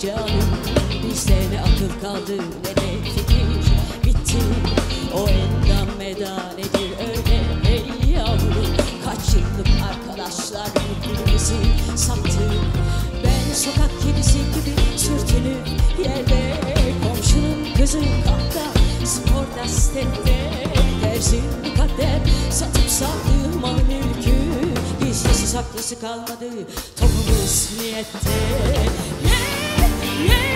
canım. Bizde ne akıl kaldı ne de fikir Bitti. O endam meda nedir öyle Hey yavrum. Kaç yıllık arkadaşlar birbirimizi sattık. Ben sokak kedisi gibi sürtünüp yerde Komşunun kızı kapta sporda stepte Terzi mukadder saklısı kalmadı. Topumuz niyette. Yeah, yeah,